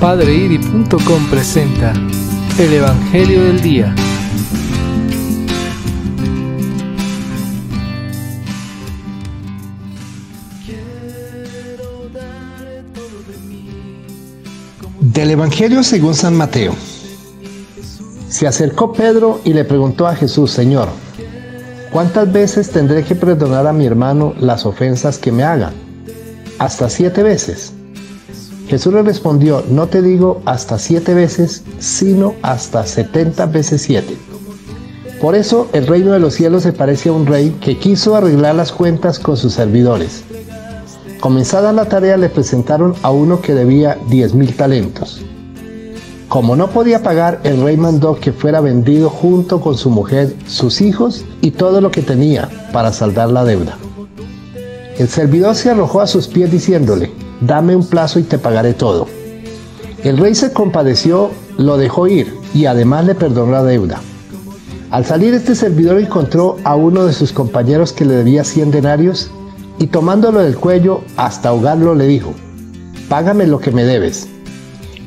Padreiri.com presenta el Evangelio del Día. Del Evangelio según San Mateo. Se acercó Pedro y le preguntó a Jesús, Señor, ¿cuántas veces tendré que perdonar a mi hermano las ofensas que me hagan? ¿Hasta siete veces? Jesús le respondió, no te digo hasta siete veces, sino hasta setenta veces siete. Por eso el reino de los cielos se parece a un rey que quiso arreglar las cuentas con sus servidores. Comenzada la tarea le presentaron a uno que debía diez mil talentos. Como no podía pagar, el rey mandó que fuera vendido junto con su mujer, sus hijos y todo lo que tenía para saldar la deuda. El servidor se arrojó a sus pies diciéndole, dame un plazo y te pagaré todo. El rey se compadeció, lo dejó ir y además le perdonó la deuda. Al salir este servidor encontró a uno de sus compañeros que le debía 100 denarios y tomándolo del cuello hasta ahogarlo le dijo, págame lo que me debes.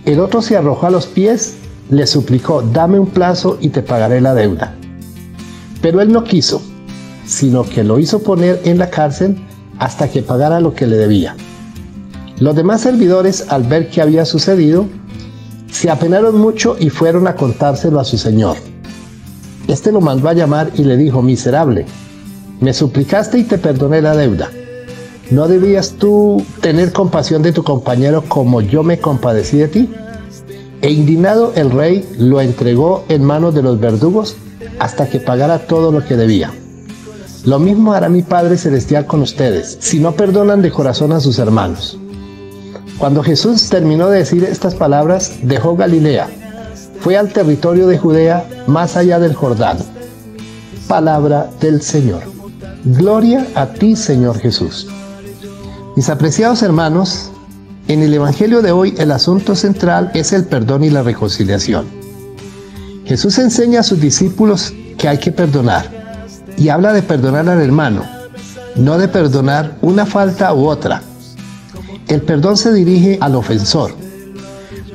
El otro se arrojó a los pies, le suplicó, dame un plazo y te pagaré la deuda. Pero él no quiso, sino que lo hizo poner en la cárcel hasta que pagara lo que le debía. Los demás servidores, al ver qué había sucedido, se apenaron mucho y fueron a contárselo a su señor. Este lo mandó a llamar y le dijo, miserable, me suplicaste y te perdoné la deuda. ¿No debías tú tener compasión de tu compañero como yo me compadecí de ti? E indignado el rey lo entregó en manos de los verdugos hasta que pagara todo lo que debía. Lo mismo hará mi Padre Celestial con ustedes, si no perdonan de corazón a sus hermanos. Cuando Jesús terminó de decir estas palabras, dejó Galilea, fue al territorio de Judea más allá del Jordán. Palabra del Señor. Gloria a ti, Señor Jesús. Mis apreciados hermanos, en el Evangelio de hoy el asunto central es el perdón y la reconciliación. Jesús enseña a sus discípulos que hay que perdonar y habla de perdonar al hermano, no de perdonar una falta u otra el perdón se dirige al ofensor.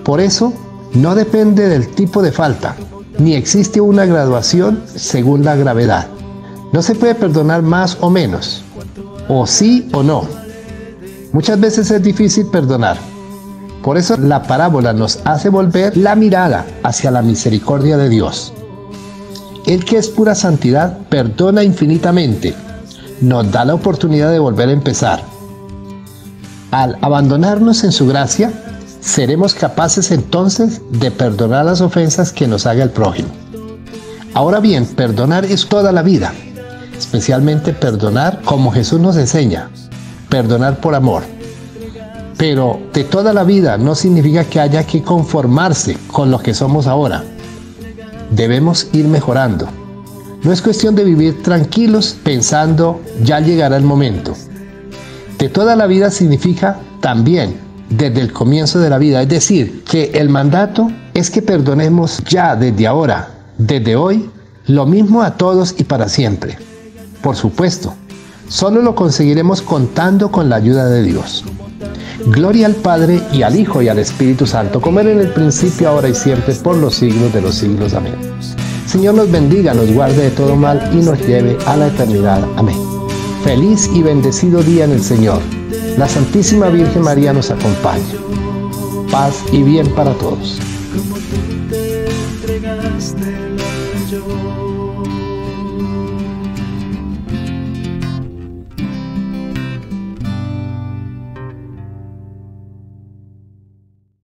Por eso, no depende del tipo de falta, ni existe una graduación según la gravedad. No se puede perdonar más o menos, o sí o no. Muchas veces es difícil perdonar. Por eso la parábola nos hace volver la mirada hacia la misericordia de Dios. El que es pura santidad perdona infinitamente. Nos da la oportunidad de volver a empezar al abandonarnos en su gracia, seremos capaces entonces de perdonar las ofensas que nos haga el prójimo. Ahora bien, perdonar es toda la vida, especialmente perdonar como Jesús nos enseña, perdonar por amor. Pero de toda la vida no significa que haya que conformarse con lo que somos ahora. Debemos ir mejorando. No es cuestión de vivir tranquilos pensando ya llegará el momento de toda la vida significa también desde el comienzo de la vida. Es decir, que el mandato es que perdonemos ya desde ahora, desde hoy, lo mismo a todos y para siempre. Por supuesto, solo lo conseguiremos contando con la ayuda de Dios. Gloria al Padre y al Hijo y al Espíritu Santo, como era en el principio, ahora y siempre, por los siglos de los siglos. Amén. Señor nos bendiga, nos guarde de todo mal y nos lleve a la eternidad. Amén. Feliz y bendecido día en el Señor. La Santísima Virgen María nos acompaña. Paz y bien para todos.